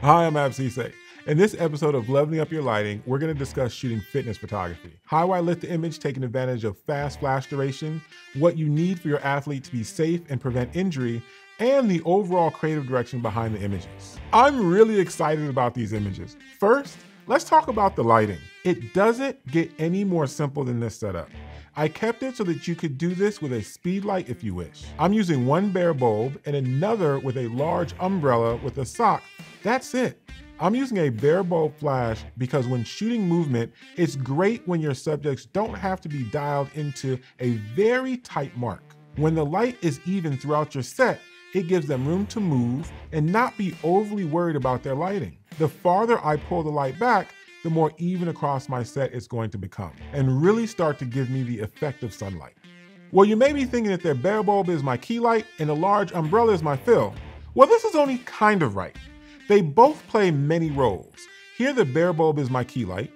Hi, I'm Ab Sesay. In this episode of Leveling Up Your Lighting, we're going to discuss shooting fitness photography. How I lit the image taking advantage of fast flash duration, what you need for your athlete to be safe and prevent injury, and the overall creative direction behind the images. I'm really excited about these images. First, let's talk about the lighting. It doesn't get any more simple than this setup. I kept it so that you could do this with a speed light if you wish. I'm using one bare bulb and another with a large umbrella with a sock. That's it. I'm using a bare bulb flash because when shooting movement, it's great when your subjects don't have to be dialed into a very tight mark. When the light is even throughout your set, it gives them room to move and not be overly worried about their lighting. The farther I pull the light back, the more even across my set it's going to become and really start to give me the effect of sunlight. Well, you may be thinking that their bare bulb is my key light and a large umbrella is my fill. Well, this is only kind of right. They both play many roles. Here the bare bulb is my key light,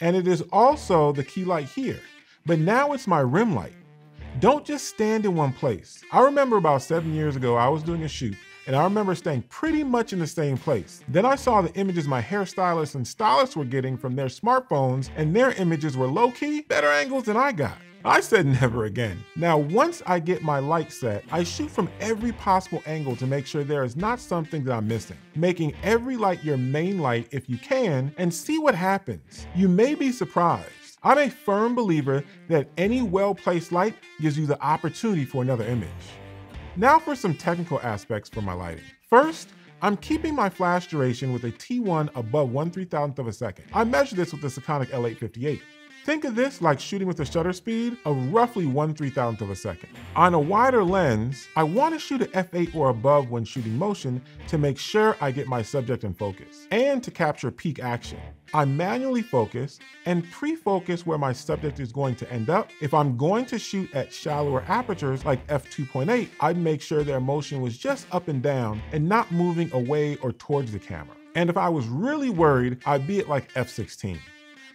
and it is also the key light here. But now it's my rim light. Don't just stand in one place. I remember about seven years ago, I was doing a shoot, and I remember staying pretty much in the same place. Then I saw the images my hairstylists and stylists were getting from their smartphones, and their images were low key, better angles than I got. I said never again. Now, once I get my light set, I shoot from every possible angle to make sure there is not something that I'm missing, making every light your main light if you can, and see what happens. You may be surprised. I'm a firm believer that any well-placed light gives you the opportunity for another image. Now for some technical aspects for my lighting. First, I'm keeping my flash duration with a T1 above 1 3000th of a second. I measure this with the Sekonic L858. Think of this like shooting with a shutter speed of roughly 1 3000th of a second. On a wider lens, I want to shoot at f8 or above when shooting motion to make sure I get my subject in focus and to capture peak action. I manually focus and pre-focus where my subject is going to end up. If I'm going to shoot at shallower apertures like f2.8, I'd make sure their motion was just up and down and not moving away or towards the camera. And if I was really worried, I'd be at like f16.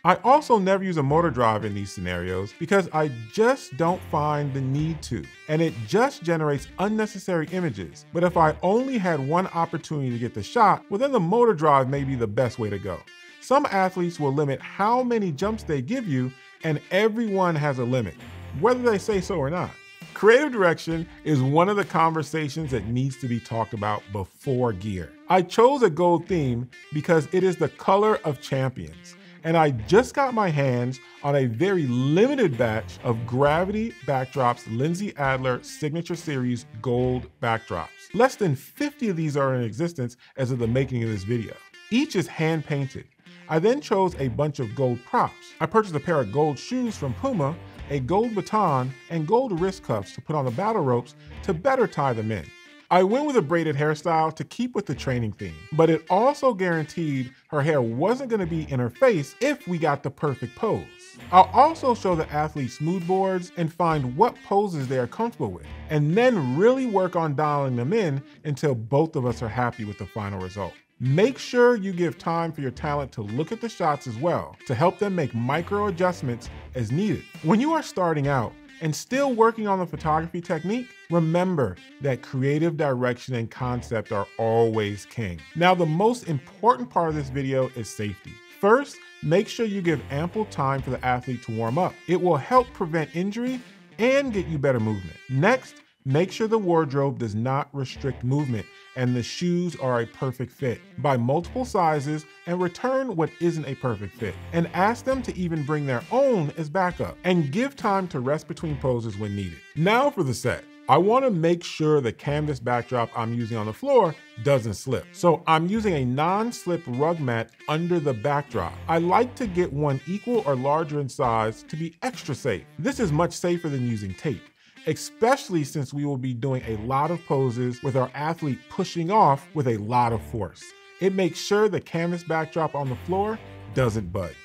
I also never use a motor drive in these scenarios because I just don't find the need to, and it just generates unnecessary images. But if I only had one opportunity to get the shot, well then the motor drive may be the best way to go. Some athletes will limit how many jumps they give you, and everyone has a limit, whether they say so or not. Creative direction is one of the conversations that needs to be talked about before gear. I chose a gold theme because it is the color of champions and I just got my hands on a very limited batch of Gravity Backdrops Lindsay Adler Signature Series Gold Backdrops. Less than 50 of these are in existence as of the making of this video. Each is hand painted. I then chose a bunch of gold props. I purchased a pair of gold shoes from Puma, a gold baton, and gold wrist cuffs to put on the battle ropes to better tie them in. I went with a braided hairstyle to keep with the training theme, but it also guaranteed her hair wasn't going to be in her face if we got the perfect pose. I'll also show the athletes mood boards and find what poses they are comfortable with, and then really work on dialing them in until both of us are happy with the final result. Make sure you give time for your talent to look at the shots as well to help them make micro adjustments as needed. When you are starting out, and still working on the photography technique, remember that creative direction and concept are always king. Now, the most important part of this video is safety. First, make sure you give ample time for the athlete to warm up. It will help prevent injury and get you better movement. Next, Make sure the wardrobe does not restrict movement and the shoes are a perfect fit. Buy multiple sizes and return what isn't a perfect fit. And ask them to even bring their own as backup. And give time to rest between poses when needed. Now for the set. I want to make sure the canvas backdrop I'm using on the floor doesn't slip. So I'm using a non-slip rug mat under the backdrop. I like to get one equal or larger in size to be extra safe. This is much safer than using tape especially since we will be doing a lot of poses with our athlete pushing off with a lot of force. It makes sure the canvas backdrop on the floor doesn't budge.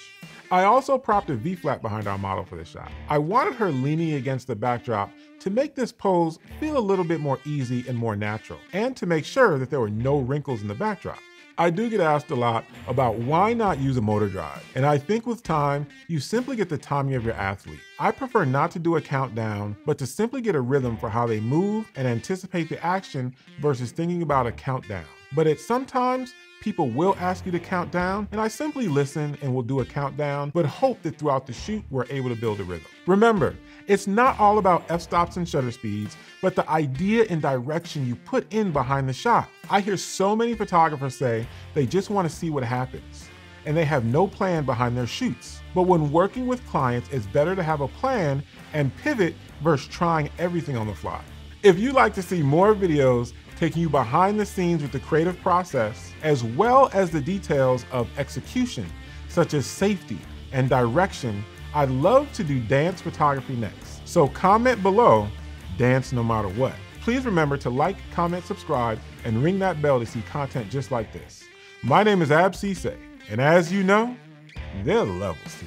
I also propped a V-flat behind our model for the shot. I wanted her leaning against the backdrop to make this pose feel a little bit more easy and more natural, and to make sure that there were no wrinkles in the backdrop. I do get asked a lot about why not use a motor drive. And I think with time, you simply get the timing of your athlete. I prefer not to do a countdown, but to simply get a rhythm for how they move and anticipate the action versus thinking about a countdown. But it sometimes people will ask you to count down, and I simply listen and will do a countdown, but hope that throughout the shoot, we're able to build a rhythm. Remember, it's not all about f-stops and shutter speeds, but the idea and direction you put in behind the shot. I hear so many photographers say they just want to see what happens, and they have no plan behind their shoots. But when working with clients, it's better to have a plan and pivot versus trying everything on the fly. If you'd like to see more videos taking you behind the scenes with the creative process, as well as the details of execution, such as safety and direction, I'd love to do dance photography next. So comment below, dance no matter what. Please remember to like, comment, subscribe, and ring that bell to see content just like this. My name is Ab Sesay, and as you know, there are levels to